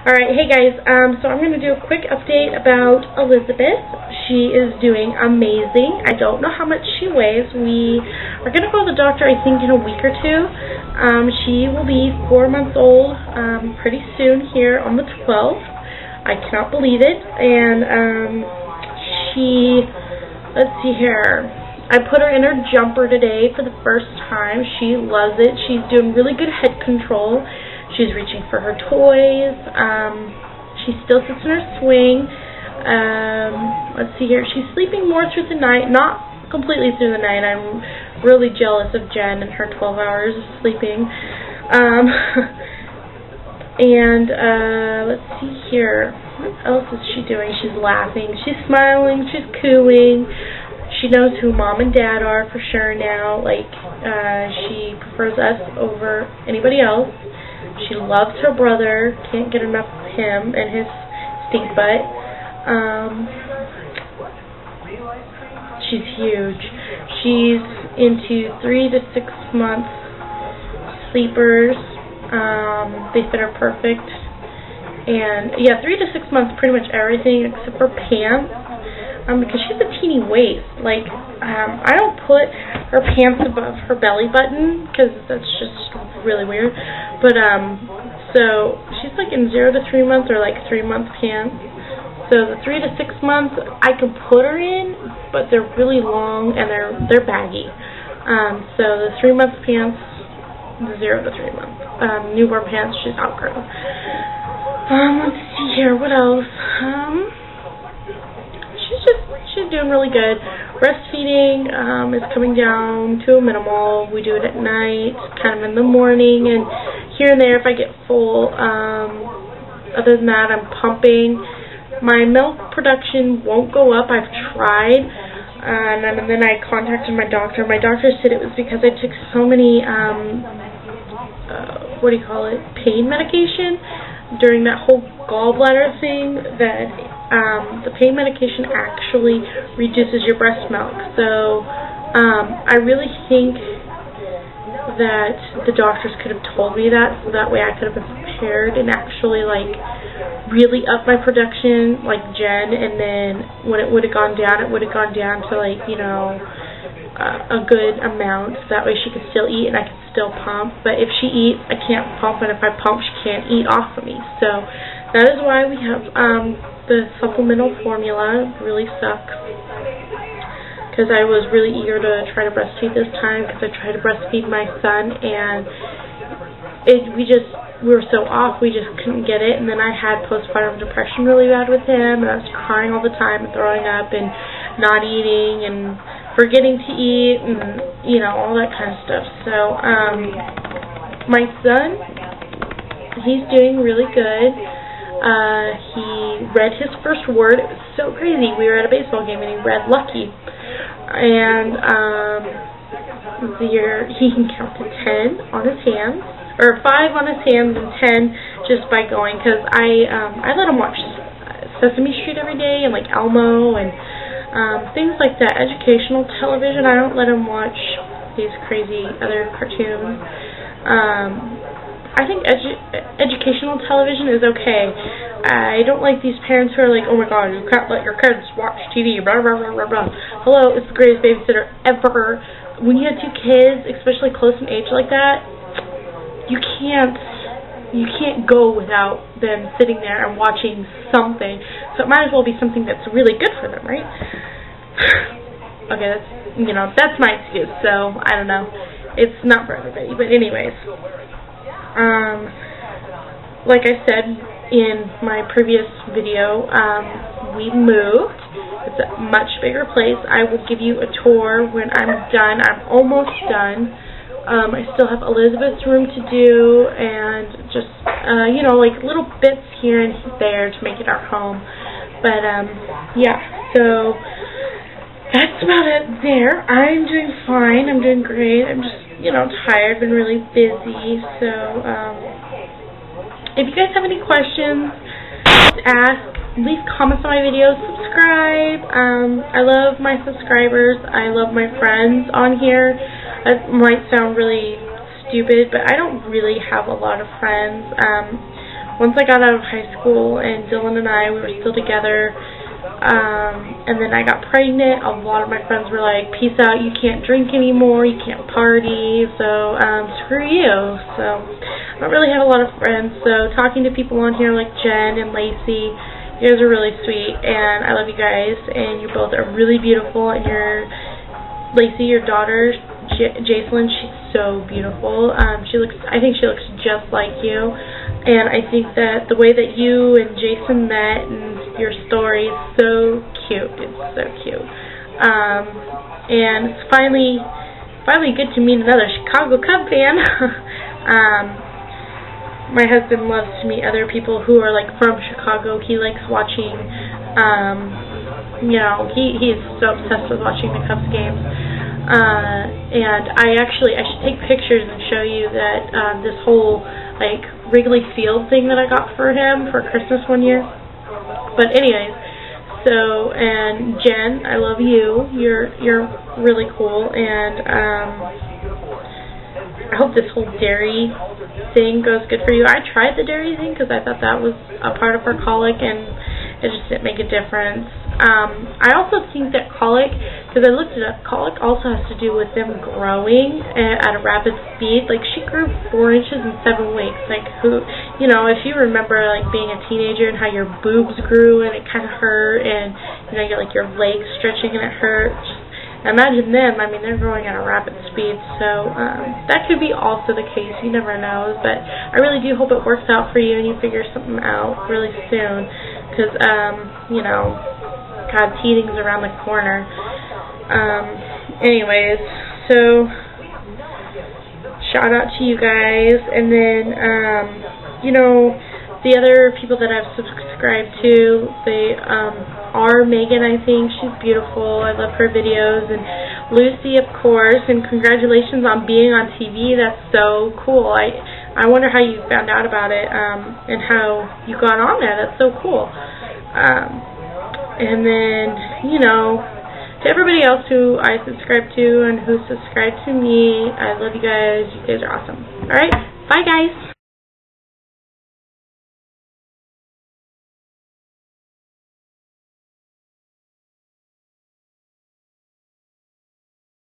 Alright, hey guys, um, so I'm going to do a quick update about Elizabeth. She is doing amazing. I don't know how much she weighs. We are going to go to the doctor, I think, in a week or two. Um, she will be four months old um, pretty soon here on the 12th. I cannot believe it. And um, she, let's see here. I put her in her jumper today for the first time. She loves it. She's doing really good head control. She's reaching for her toys. Um, she still sits in her swing. Um, let's see here. She's sleeping more through the night. Not completely through the night. I'm really jealous of Jen and her 12 hours of sleeping. Um, and uh, let's see here. What else is she doing? She's laughing. She's smiling. She's cooing she knows who mom and dad are for sure now. Like, uh, she prefers us over anybody else. She loves her brother. Can't get enough of him and his stink butt. Um, she's huge. She's into three to six months sleepers. Um, they fit her perfect. And yeah, three to six months, pretty much everything except for pants um, because she has a teeny waist. Like, um, I don't put her pants above her belly button because that's just really weird. But um, so she's like in zero to three months or like three month pants. So the three to six months I can put her in, but they're really long and they're they're baggy. Um, so the three month pants, the zero to three months. Um, newborn pants she's outgrown. Um, let's see here, what else? Um, she's just she's doing really good. Breastfeeding um, is coming down to a minimal. We do it at night, kind of in the morning, and here and there if I get full. Um, other than that, I'm pumping. My milk production won't go up. I've tried. and, and then I contacted my doctor. My doctor said it was because I took so many, um, uh, what do you call it, pain medication during that whole gallbladder thing that um, the pain medication actually reduces your breast milk. So um, I really think that the doctors could have told me that so that way I could have been prepared and actually like really up my production like Jen and then when it would have gone down it would have gone down to like you know uh, a good amount so that way she could still eat and I could still pump but if she eats I can't pump and if I pump she can't eat off of me so that is why we have um, the supplemental formula really sucks because I was really eager to try to breastfeed this time because I tried to breastfeed my son and it we just we were so off we just couldn't get it. And then I had postpartum depression really bad with him and I was crying all the time and throwing up and not eating and forgetting to eat and you know all that kind of stuff. So um my son he's doing really good uh, he read his first word. It was so crazy. We were at a baseball game and he read lucky. And um, the, he can count to ten on his hands, or five on his hands and ten just by going. Because I um, I let him watch Sesame Street every day and like Elmo and um, things like that. Educational television. I don't let him watch these crazy other cartoons. Um, I think edu educational television is okay. I don't like these parents who are like, oh my god, you can't let your kids watch TV, blah, blah, blah, blah, blah. Hello, it's the greatest babysitter ever. When you have two kids, especially close in age like that, you can't, you can't go without them sitting there and watching something. So it might as well be something that's really good for them, right? okay, that's, you know, that's my excuse, so I don't know. It's not for everybody, but anyways. Um, like I said in my previous video, um, we moved. It's a much bigger place. I will give you a tour when I'm done. I'm almost done. Um, I still have Elizabeth's room to do and just, uh, you know, like little bits here and there to make it our home. But, um, yeah, so that's about it there. I'm doing fine. I'm doing great. I'm just you know, tired, been really busy. So, um, if you guys have any questions, ask, leave comments on my videos, subscribe. Um, I love my subscribers. I love my friends on here. That might sound really stupid, but I don't really have a lot of friends. Um, once I got out of high school and Dylan and I, we were still together, um, and then I got pregnant, a lot of my friends were like, peace out, you can't drink anymore, you can't party, so um, screw you. So I don't really have a lot of friends, so talking to people on here like Jen and Lacey, you guys are really sweet, and I love you guys, and you both are really beautiful, and you're, Lacey, your daughter, J- Jacelyn, she's so beautiful. Um, she looks, I think she looks just like you, and I think that the way that you and Jason met and your story is so cute. It's so cute. Um, and it's finally, finally good to meet another Chicago Cub fan. um, my husband loves to meet other people who are like from Chicago. He likes watching, um, you know, he he's so obsessed with watching the Cubs games. Uh, and I actually, I should take pictures and show you that uh, this whole like Wrigley Field thing that I got for him for Christmas one year. But anyways, so and Jen, I love you. You're you're really cool, and um, I hope this whole dairy thing goes good for you. I tried the dairy thing because I thought that was a part of her colic, and it just didn't make a difference. Um, I also think that colic, because I looked it up, colic also has to do with them growing at, a rapid speed. Like she grew four inches in seven weeks. Like who, you know, if you remember like being a teenager and how your boobs grew and it kind of hurt, and you know, you're like your legs stretching and it hurt. Just imagine them. I mean, they're growing at a rapid speed, so um, that could be also the case. You never know. But I really do hope it works out for you and you figure something out really soon, because um, you know God, teething's around the corner. Um, anyways, so shout out to you guys, and then um, you know the other people that I've subscribed to, they um, are Megan. I think she's beautiful. I love her videos, and Lucy, of course. And congratulations on being on TV. That's so cool. I I wonder how you found out about it um, and how you got on there. That's so cool. Um, and then, you know, to everybody else who I subscribe to and who subscribe to me, I love you guys. You guys are awesome. Alright, bye guys.